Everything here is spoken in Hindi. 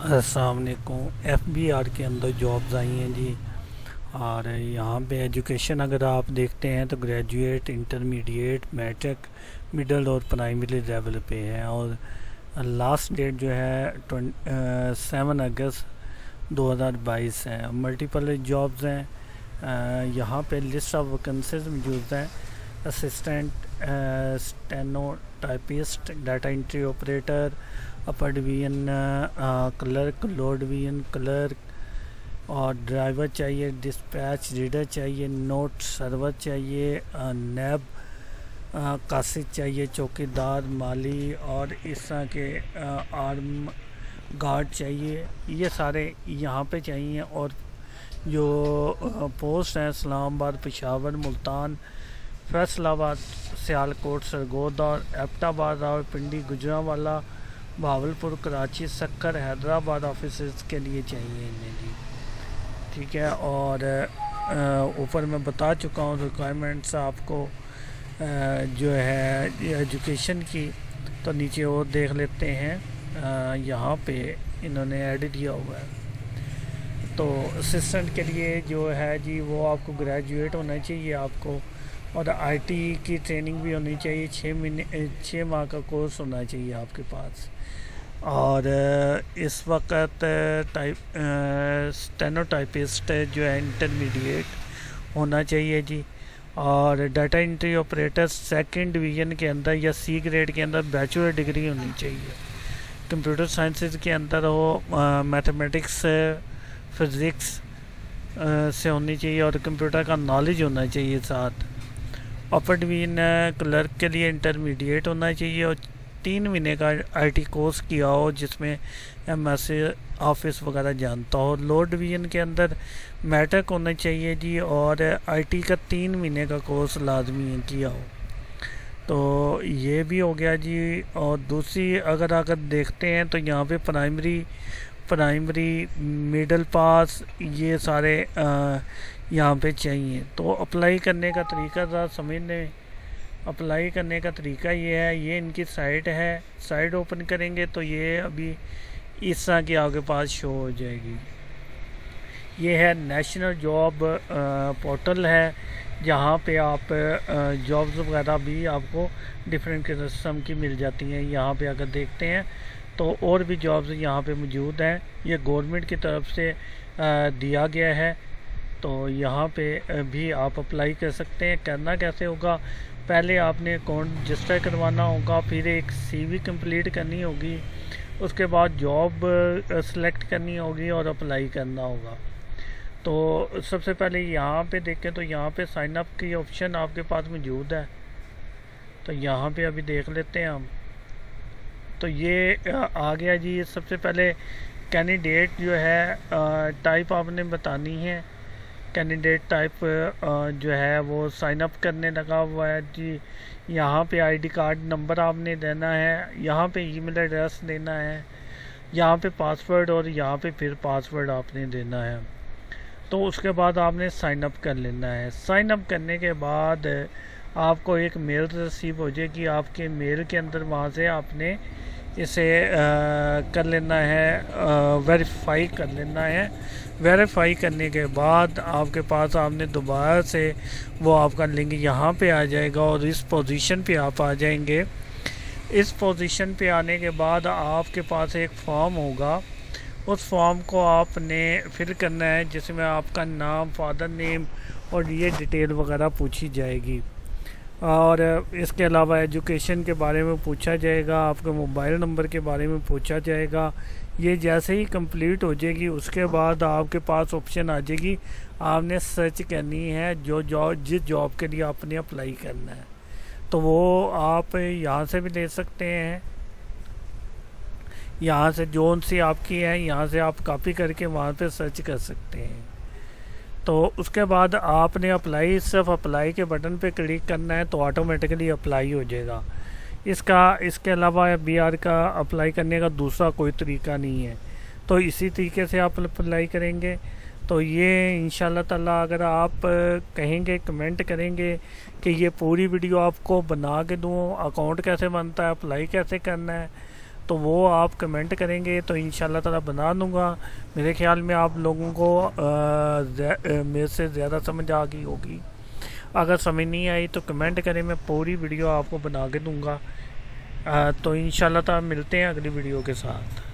असलकुम एफ़ बी आर के अंदर जॉब्स आई हैं जी। और यहाँ पे एजुकेशन अगर आप देखते हैं तो ग्रेजुएट इंटरमीडिएट मैट्रिक मिडल और प्राइमरी लेवल पे है। और लास्ट डेट जो है सेवन अगस्त 2022 है। मल्टीपल जॉब्स हैं। यहाँ पे लिस्ट ऑफ़ वैकेंसीज मौजूद हैं। Assistant steno typist data entry operator upper division clerk lower division clerk और ड्राइवर चाहिए डिस्पैच रीडर चाहिए नोट सर्वर चाहिए नैब कासिद चाहिए, चौकीदार, माली और इस तरह के आर्म गार्ड चाहिए। ये सारे यहाँ पे चाहिए और जो पोस्ट हैं, इस्लामाबाद, पेशावर, मुल्तान फैसलाबाद, सियालकोट, सरगोदा और एबटाबाद और पिंडी गुजरावाला, भावलपुर, कराची, सक्कर, हैदराबाद ऑफ़िस के लिए चाहिए इन्हें जी। ठीक है, और ऊपर मैं बता चुका हूँ रिक्वायरमेंट्स आपको जो है एजुकेशन की तो नीचे और देख लेते हैं। यहाँ पे इन्होंने ऐड किया हुआ है। तो असिस्टेंट के लिए जो है जी, वो आपको ग्रेजुएट होना चाहिए, आपको और आईटी की ट्रेनिंग भी होनी चाहिए। छः महीने छः माह का कोर्स होना चाहिए आपके पास। और इस वक्त टाइप स्टेनोटाइपिस्ट जो है इंटरमीडिएट होना चाहिए जी। और data entry operator second division के अंदर या सी ग्रेड के अंदर बैचलर डिग्री होनी चाहिए। कंप्यूटर साइंसेज के अंदर हो मैथमेटिक्स फिज़िक्स से होनी चाहिए और कंप्यूटर का नॉलेज होना चाहिए साथ। अपर डिवीज़न क्लर्क के लिए इंटरमीडिएट होना चाहिए और तीन महीने का आईटी कोर्स किया हो जिसमें एम एस ऑफ़िस वगैरह जानता हो। लोअर डिवीज़न के अंदर मैट्रिक होना चाहिए जी और आईटी का तीन महीने का कोर्स लाजमी किया हो तो ये भी हो गया जी और दूसरी अगर अगर देखते हैं तो यहाँ पे प्राइमरी प्राइमरी मिडल पास ये सारे यहाँ पे चाहिए। तो अप्लाई करने का तरीका ज़रा समझने अप्लाई करने का तरीका ये है, ये इनकी साइट है। साइट ओपन करेंगे तो ये अभी इस तरह की आपके पास शो हो जाएगी। ये है नेशनल जॉब पोर्टल है, जहाँ पे आप जॉब्स वगैरह भी आपको डिफरेंट किस्म की मिल जाती हैं। यहाँ पे अगर देखते हैं तो और भी जॉब्स यहाँ पे मौजूद हैं। ये गवर्नमेंट की तरफ़ से दिया गया है। तो यहाँ पे भी आप अप्लाई कर सकते हैं। करना कैसे होगा? पहले आपने अकाउंट रजिस्टर करवाना होगा, फिर एक सीवी कंप्लीट करनी होगी। उसके बाद जॉब सेलेक्ट करनी होगी और अप्लाई करना होगा। तो सबसे पहले यहाँ पे देखें तो यहाँ पे साइन अप की ऑप्शन आपके पास मौजूद है। तो यहाँ पे अभी देख लेते हैं हम। तो ये आ गया जी। सबसे पहले कैंडिडेट जो है टाइप आपने बतानी है। कैंडिडेट टाइप जो है, वो साइन अप करने लगा हुआ है जी। यहाँ पे आईडी कार्ड नंबर आपने देना है। यहाँ पे ईमेल एड्रेस देना है। यहाँ पे पासवर्ड और यहाँ पे फिर पासवर्ड आपने देना है। तो उसके बाद आपने साइन अप कर लेना है। साइन अप करने के बाद आपको एक मेल रिसीव हो जाएगी आपके मेल के अंदर वहाँ से आपने इसे आ, कर लेना है वेरीफाई कर लेना है। वेरीफाई करने के बाद आपके पास आपने दोबारा से वो आपका लिंक यहाँ पे आ जाएगा और इस पोजीशन पे आप आ जाएँगे। इस पोजीशन पे आने के बाद आपके पास एक फॉर्म होगा। उस फॉर्म को आपने फिल करना है जिसमें आपका नाम फादर नेम और ये डिटेल वगैरह पूछी जाएगी। और इसके अलावा एजुकेशन के बारे में पूछा जाएगा, आपके मोबाइल नंबर के बारे में पूछा जाएगा। ये जैसे ही कंप्लीट हो जाएगी, उसके बाद आपके पास ऑप्शन आ जाएगी, आपने सर्च करनी है जो जॉब जिस जॉब के लिए आपने अप्लाई करना है। तो वो आप यहाँ से भी ले सकते हैं। यहाँ से जोन सी आपकी है, यहाँ से आप कॉपी करके वहाँ पे सर्च कर सकते हैं। तो उसके बाद आपने अप्लाई सिर्फ़ अप्लाई के बटन पे क्लिक करना है तो ऑटोमेटिकली अप्लाई हो जाएगा। इसका, इसके अलावा बी आर का अप्लाई करने का दूसरा कोई तरीका नहीं है। तो इसी तरीके से आप अप्लाई करेंगे। तो ये इन ताला अगर आप कहेंगे कमेंट करेंगे कि ये पूरी वीडियो आपको बना के दूँ अकाउंट कैसे बनता है अप्लाई कैसे करना है तो वो आप कमेंट करेंगे तो इन ताला बना दूँगा। मेरे ख्याल में आप लोगों को मेरे से ज़्यादा समझ आ गई होगी। अगर समझ नहीं आई तो कमेंट करें, मैं पूरी वीडियो आपको बना के दूँगा। तो इन ताला मिलते हैं अगली वीडियो के साथ।